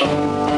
Thank you.